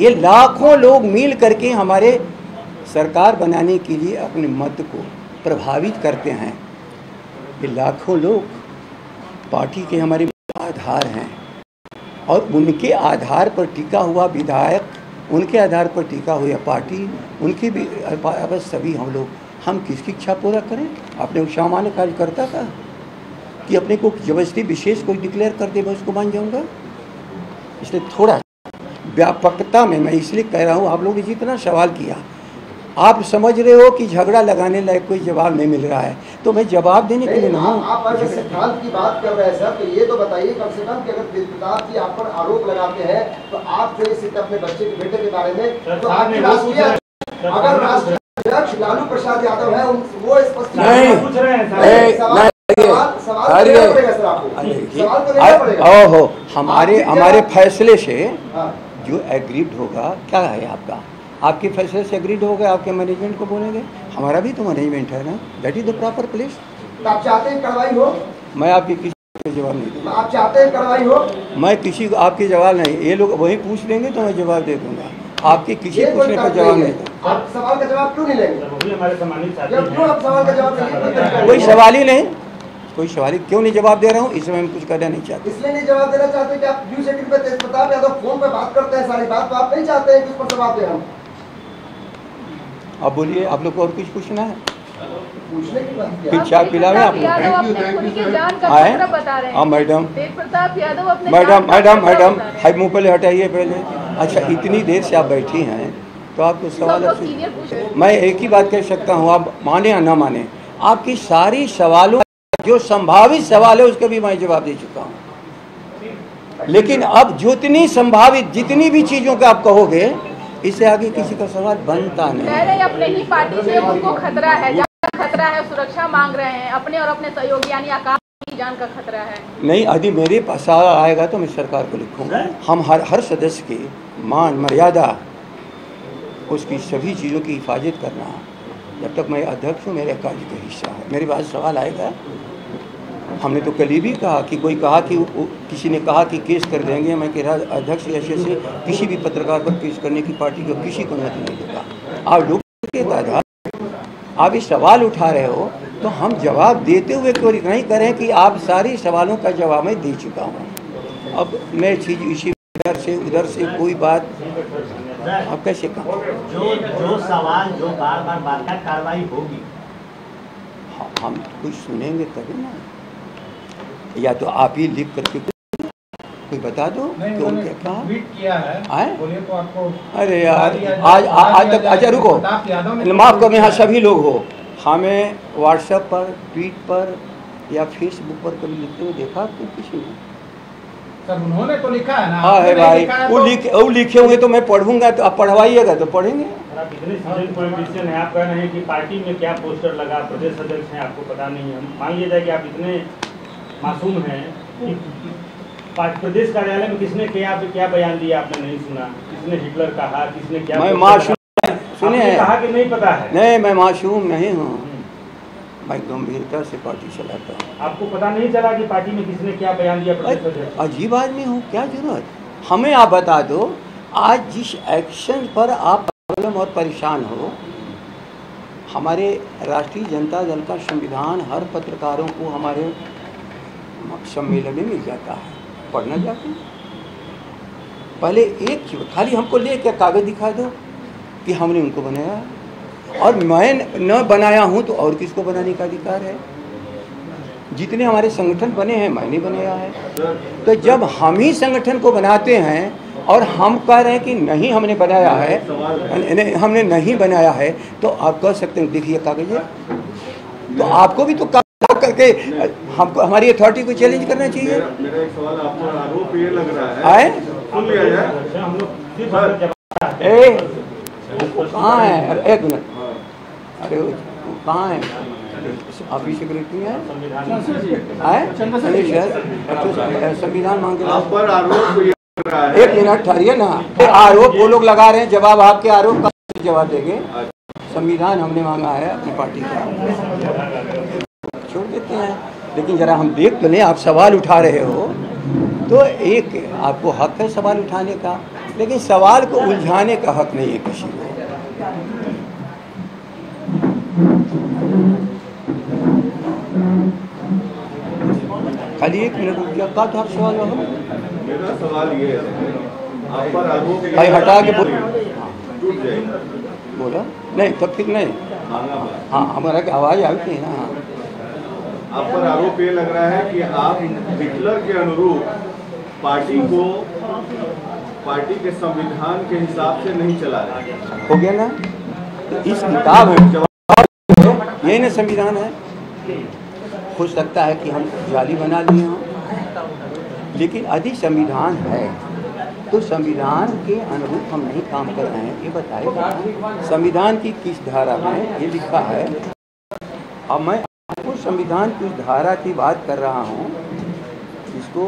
ये लाखों लोग मिल करके हमारे सरकार बनाने के लिए अपने मत को प्रभावित करते हैं। ये लाखों लोग पार्टी के हमारे आधार हैं और उनके आधार पर टिका हुआ विधायक, उनके आधार पर टिका हुआ पार्टी, उनके भी बस सभी हम लोग, हम किसकी इच्छा पूरा करें? अपने सामान्य कार्यकर्ता का कि अपने को ज़बरदस्ती विशेष कोई डिक्लेयर कर दे, मैं उसको मान जाऊँगा? इसलिए थोड़ा व्यापकता में मैं इसलिए कह रहा हूँ आप लोगों ने जितना सवाल किया। आप समझ रहे हो कि झगड़ा लगाने लायक कोई जवाब नहीं मिल रहा है। तो मैं जवाब देने के लिए नहीं, ना हूँ। आप अगर सिद्धांत की बात कर रहे हैं सर तो ये तो बताइए कम से कम कि अगर प्रताप जी आप पर आरोप लगाते हैं तो आप जो इस अपने बच्चे के बेटे के बारे में तो राष्ट्रीय अगर राष्ट्रीय अध्यक्ष लालू प्रसाद यादव है वो स्पष्ट नहीं। पूछ रहे हैं तो अरे, तो ओहो हमारे हमारे फैसले से हाँ। जो एग्रीड होगा क्या है आपका? आपके फैसले से एग्रीड हो गए आपके मैनेजमेंट को बोलेंगे हमारा भी तो मैनेजमेंट है ना? That is the proper place तो आप चाहते हैं कार्रवाई हो? मैं आपकी किसी को जवाब नहीं दूँगा। आप चाहते हैं कार्रवाई हो? मैं किसी को आपके जवाब नहीं। ये लोग वही पूछ लेंगे तो मैं जवाब दे दूँगा। आपके किसी पूछने का जवाब नहीं है। दूँगा आप सवाल का जवाब क्यों नहीं लेंगे? सर, वो भी हमारे सम्मानित साथी जब क्यों आप सवाल का जवाब नहीं लेंगे कोई सवाल ही नहीं। कोई सवाल ही? क्यों नहीं जवाब दे रहा हूँ? इसमें हम कुछ करना नहीं चाहते। इसलिए नहीं जवाब देना चाहते कि आप न्यूज़ एटीन पे तेज प्रताप यादव फ़ोन पे बात करते हैं सारी बात तो आप नहीं चाहते हैं कि उस पर जवाब दें हम अब बोलिए आप लोग को और कुछ पूछना है? पूछने की फिर चाय पिलावे आप। आए? खतरा बता रहे हाँ। हैं मैडम। तेज प्रताप यादव अपने मैडम मैडम मैडम रहे हैं। हाई मुँह पहले हटाइए पहले। अच्छा इतनी देर से आप बैठी हैं तो आपको सवाल रहे हैं। मैं एक ही बात कह सकता हूँ आप माने या ना माने आपकी सारी सवालों जो संभावित सवाल है उसके भी मैं जवाब दे चुका हूँ। लेकिन अब जितनी संभावित जितनी भी चीज़ों का आप कहोगे इससे आगे किसी का सवाल बनता नहीं। अपने ही पार्टी से उनको खतरा है खतरा है सुरक्षा मांग रहे हैं अपने और अपने सहयोगी यानी आकाश की जान का खतरा है। नहीं यदि मेरे पास आएगा तो मैं सरकार को लिखूँगा। हम हर हर सदस्य की मान मर्यादा उसकी सभी चीज़ों की हिफाजत करना जब तक मैं अध्यक्ष हूँ, मेरे कार्य का हिस्सा है। मेरे पास सवाल आएगा। हमने तो कल ही भी कहा कि कोई कहा कि किसी ने कहा कि केस कर देंगे। मैं कह रहा, अध्यक्ष ऐसे से किसी भी पत्रकार पर केस करने की पार्टी को किसी को अनुमति नहीं देता। आप लोग के आप ये सवाल उठा रहे हो तो हम जवाब देते हुए कोई नहीं करें कि आप सारे सवालों का जवाब मैं दे चुका हूँ। अब मैं चीज़ इसी इधर से, उधर से कोई बात आप कैसे कहा जो जो सवाल जो बार बार बात का कार्रवाई होगी। हम कुछ सुनेंगे तभी ना। या तो आप ही लिख करके कोई बता दो कि उनके कहा किया है। आए? बोलिए तो आपको अरे यार आज आज तक अच्छा रुको। माफ़ करो यहाँ सभी लोग हो। हमें व्हाट्सएप पर ट्वीट पर या फेसबुक पर कभी लिखते हुए देखा आपको किसी ने? सर उन्होंने तो लिखा है ना। हाँ है भाई। वो तो- लिखे वो लिखे हुए तो मैं पढ़ूँगा तो आप पढ़वाइएगा तो पढ़ेंगे। आप पॉलिटिशियन हैं आप कह रहे हैं कि पार्टी में क्या पोस्टर लगा प्रदेश अध्यक्ष हैं आपको पता नहीं है। मान लिया जाए कि आप इतने मासूम हैं कि प्रदेश कार्यालय में किसने क्या क्या बयान दिया आपने नहीं सुना? किसने हिटलर कहा? किसने क्या मैं मासूम सुने कहा कि नहीं पता है? नहीं मैं मासूम नहीं हूँ। मैं गंभीरता से पार्टी चलाता हूँ। आपको पता नहीं चला कि पार्टी में किसने क्या बयान दिया अजीब आदमी हूँ क्या ज़रूरत? हमें आप बता दो आज जिस एक्शन पर आप प्रॉब्लम और परेशान हो हमारे राष्ट्रीय जनता दल का संविधान हर पत्रकारों को हमारे सम्मेलन में मिल जाता है। पढ़ना जाते हैं? पहले एक खाली हमको लेकर कागज़ दिखा दो कि हमने उनको बनाया। है। और मैं न बनाया हूँ तो और किसको बनाने का अधिकार है? जितने हमारे संगठन बने हैं मैंने बनाया है। तो जब हम ही संगठन को बनाते हैं और हम कह रहे हैं कि नहीं हमने बनाया है हमने नहीं बनाया है तो आप कह सकते हैं देखिए कागज़ है तो आपको भी तो कागज़ करके हमको हमारी अथॉरिटी को चैलेंज करना चाहिए। मेरा मेरा एक सवाल आप पर आरोप ये लग रहा है। आए? सुन लिया जाए। हम लोग सिर्फ़ आपका जवाब ए कहाँ है? एक मिनट। अरे कहाँ है? ऑफ़िस सेक्रेटरी है? आए संविधान मांग एक मिनट, ठहरिए ना। आरोप वो लोग लगा रहे हैं, जवाब आपके आरोप का जवाब देंगे? संविधान हमने मांगा है अपनी पार्टी का। छोड़ देते हैं। लेकिन जरा हम देख तो लें, आप सवाल उठा रहे हो तो एक आपको हक है सवाल उठाने का, लेकिन सवाल को उलझाने का हक नहीं है किसी को। खाली एक मिनट रुक गया का था सवाल हो। मेरा सवाल ये है आप पर आरोप भाई हटा के बोल। है- नहीं तो फिर नहीं। हाँ। हमारा की आवाज़ आती है ना हाँ। आप पर आरोप ये लग रहा है कि आप हिटलर के अनुरूप पार्टी को पार्टी के संविधान के हिसाब से नहीं चला रहे हो। गया ना? तो इस किताब में यही ना संविधान है। हो सकता है कि हम जाली बना लिए हों। लेकिन यदि संविधान है तो संविधान के अनुरूप हम नहीं काम कर रहे हैं। ये बताइए, संविधान की किस धारा में ये लिखा है? अब मैं आपको संविधान की धारा की बात कर रहा हूँ इसको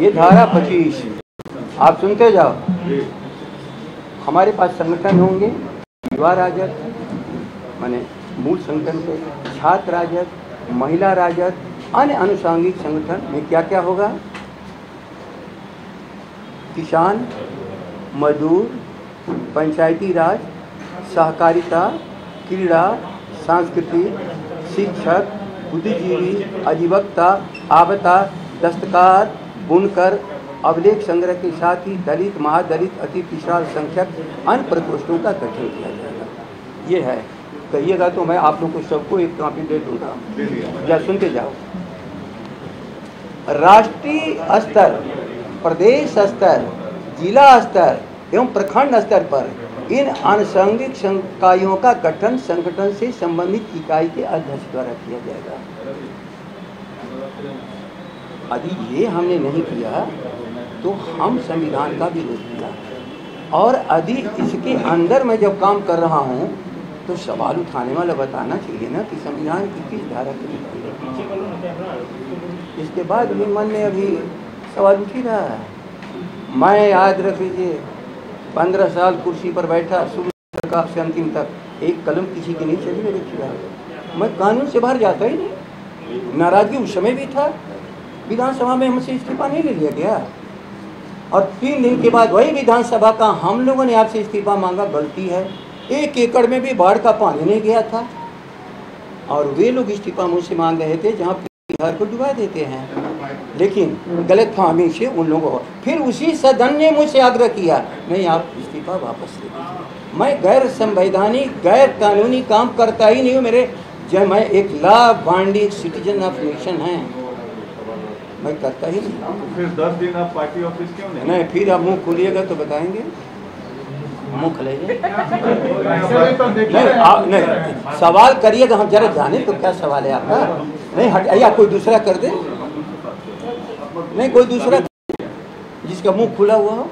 ये धारा पच्चीस। आप सुनते जाओ। हमारे पास संगठन होंगे, युवा राजद, माने मूल संगठन के छात्र राजद, महिला राजद, अन्य अनुषांगिक संगठन में क्या क्या होगा? किसान, मजदूर, पंचायती राज, सहकारिता, क्रीड़ा सांस्कृतिक शिक्षक, बुद्धिजीवी, अधिवक्ता आवता दस्तकार, बुनकर, अभिलेख संग्रह के साथ ही दलित, महादलित, अति पिछड़ा, संख्यक, अन्य प्रकोष्ठों का गठन किया जाएगा। ये है कहिएगा तो मैं आप लोग को सबको एक कॉपी दे दूँगा। या सुनते जाओ। राष्ट्रीय स्तर प्रदेश स्तर जिला स्तर एवं प्रखंड स्तर पर इन आनुषंगिक संकायों का गठन संगठन से संबंधित इकाई के अध्यक्ष द्वारा किया जाएगा। यदि ये हमने नहीं किया तो हम संविधान का विरोध किया। और यदि इसके अंदर मैं जब काम कर रहा हूँ तो सवाल उठाने वाला बताना चाहिए ना कि संविधान की किस धारा के इसके बाद भी मन में अभी सवाल उठ ही रहा है। मैं याद रख लीजिए पंद्रह साल कुर्सी पर बैठा शुरू का से अंतिम तक, एक कलम किसी की नहीं चली मेरे खिलाफ मैं कानून से बाहर जाता ही नहीं। नाराज़गी उस समय भी था, विधानसभा में हमसे इस्तीफा नहीं ले लिया गया। और तीन दिन के बाद वही विधानसभा का हम लोगों ने आपसे इस्तीफा मांगा, गलती है। एक एकड़ में भी बाढ़ का पानी नहीं गया था। और वे लोग इस्तीफा मुझसे मांग रहे थे जहाँ बिहार को डुबा देते हैं। लेकिन गलत फहमी से उन लोगों को फिर उसी सदन ने मुझसे आग्रह किया नहीं आप इस्तीफा वापस ले मैं गैर संवैधानिक गैर कानूनी काम करता ही नहीं हूँ। मेरे जब मैं एक law binding citizen of nation है। मैं करता ही नहीं तो फिर दस दिन आप पार्टी ऑफ़िस क्यों नहीं? नहीं फिर आप मुँह खोलिएगा तो बताएँगे। मुँह खोलेंगे देखिए नहीं नहीं सवाल करिएगा हम जरा जाने तो क्या सवाल है आपका? नहीं हट या कोई दूसरा कर दे। नहीं कोई दूसरा जिसका मुँह खुला हुआ हो।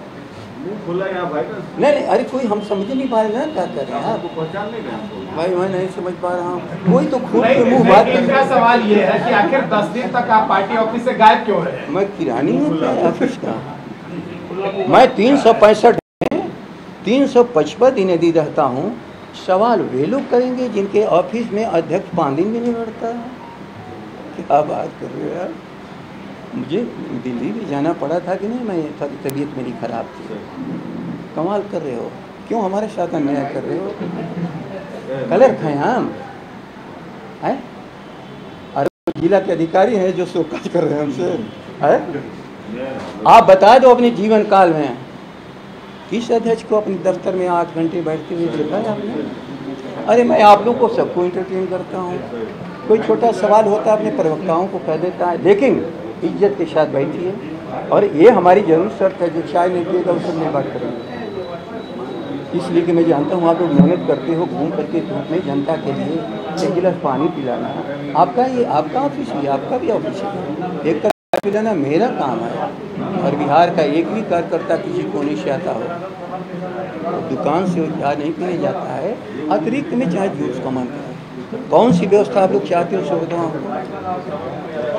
मुँह खुला भाई नहीं नहीं अरे कोई हम समझ नहीं पा रहे ना क्या कर रहे हैं आपको पहचान नहीं रहे हमको भाई मैं नहीं समझ पा रहा हूँ। कोई तो खुद पे नहीं, मुँह बात नहीं, इनका सवाल ये है कि आखिर दस दिन तक आप पार्टी ऑफ़िस से गायब क्यों रहे मैं किरानी हूँ ऑफ़िस का। मैं तीन सौ पैंसठ तीन सौ पचपन दिन यदि रहता हूँ। सवाल वे लोग करेंगे जिनके ऑफ़िस में अध्यक्ष पाँच दिन भी नहीं बढ़ता है। क्या बात कर रहे हो यार। मुझे दिल्ली भी जाना पड़ा था कि नहीं? मैं थोड़ी तबीयत मेरी खराब थी। कमाल कर रहे हो। क्यों हमारे साथ अन्याय कर रहे हो? कलर खाए हम। है? अरे, जिला के अधिकारी हैं जो शोकाज कर रहे हैं हमसे। है? आप बता दो अपने जीवन काल में। किस अध्यक्ष को अपने दफ्तर में आठ घंटे बैठते हुए देखा है आपने? अरे मैं आप लोग को सबको इंटरटेन करता हूँ। कोई छोटा सवाल होता है, अपने प्रवक्ताओं को कह देता है। लेकिन इज़्ज़त के साथ बैठिए और ये हमारी ज़रूर शर्त है, जो चाय नहीं पिएगा, उस नहीं बात करेंगे। इसलिए कि मैं जानता हूँ, आप लोग मेहनत करते हो, घूम करके धूप में जनता के लिए एक गिलास पानी पिलाना। आपका ये, आपका ऑफ़िस है आपका भी ऑफ़िस है एक पिलाना मेरा काम है। और बिहार का एक भी कार्यकर्ता किसी कोने से आता हो। दुकान से चाय नहीं पीने जाता है। अतिरिक्त में चाहे जूस का मन करे। कौन सी व्यवस्था आप लोग चाहते हो सो बताओ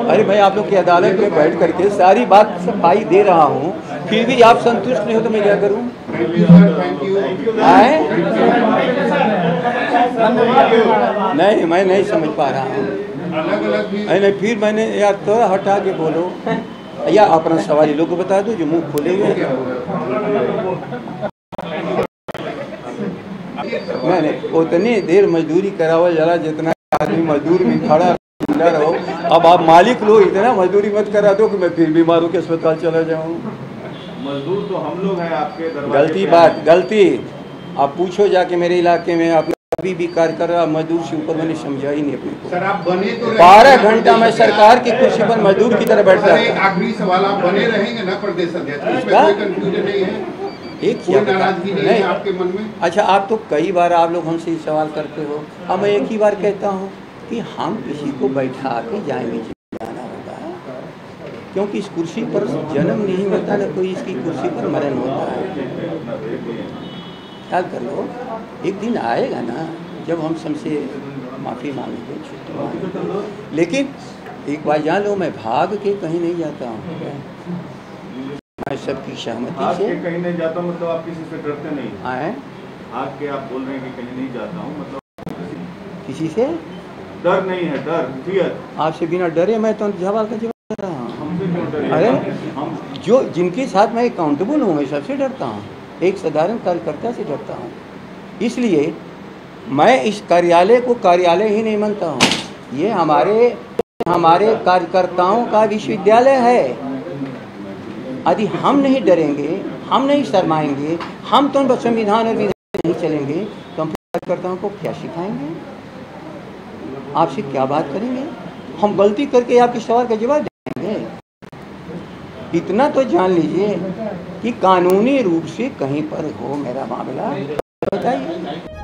अरे भाई, आप लोग की अदालत में बैठ करके सारी बात सफ़ाई दे रहा हूँ। फिर भी आप संतुष्ट नहीं हो तो मैं क्या करूँ? नहीं, मैं नहीं समझ पा रहा हूँ। नहीं नहीं फिर मैंने यार थोड़ा हटा के बोलो। या अपना सवाल लोग को बता दो जो मुँह खोले हुए हैं। मैंने उतनी देर मजदूरी करावल जला जितना आदमी मजदूर भी खड़ा न रहो। अब आप मालिक लोग इतना मजदूरी मत करा दो कि मैं फिर बीमार होकर अस्पताल चला जाऊँ। मजदूर तो हम लोग हैं आपके गलती बात गलती। आप पूछो जाके मेरे इलाके में आपने अभी भी कार्य कर रहा मजदूर से ऊपर मैंने समझा ही नहीं अपने को। सर आप बने तो बारह घंटा मैं सरकार की कुर्सी पर मजदूर की तरह बैठता था आखिरी सवाल आप बने रहेंगे ना प्रदेश अध्यक्ष? इसमें क्या? कोई कंफ्यूजन नहीं एक नाराज़गी नहीं है आपके मन में? अच्छा आप तो कई बार आप लोग हमसे सवाल करते हो। अब मैं एक ही बार कहता हूँ कि हम किसी को बैठा के जाएँगे जाना होता है। क्योंकि इस कुर्सी पर जन्म नहीं होता ना कोई इसकी कुर्सी पर मरण होता है। ख्याल कर लो एक दिन आएगा ना जब हम सबसे माफ़ी मांगेंगे छुट्टी मांगेंगे। लेकिन एक बार जान लो मैं भाग के कहीं नहीं जाता हूँ। मैं सबकी सहमति से कहीं नहीं जाता मतलब आप किसी से डरते नहीं आए। आपके आप बोल रहे हैं कि कहीं नहीं जाता हूँ मतलब किसी से? डर नहीं है डर फियर आपसे बिना डरे मैं तो जवाब का जवाब रहा हूँ। अरे हम जो जिनके साथ मैं अकाउंटेबल हूँ मैं सबसे डरता हूँ। एक साधारण कार्यकर्ता से डरता हूँ। इसलिए मैं इस कार्यालय को कार्यालय ही नहीं मानता हूँ। ये हमारे हमारे कार्यकर्ताओं का विश्वविद्यालय है। यदि हम नहीं डरेंगे, हम नहीं शर्माएँगे, हम तो संविधान और विधान नहीं चलेंगे तो हम कार्यकर्ताओं को क्या सिखाएँगे? आपसे क्या बात करेंगे? हम गलती करके आपके सवाल का जवाब इतना तो जान लीजिए कि कानूनी रूप से कहीं पर हो मेरा मामला बताइए।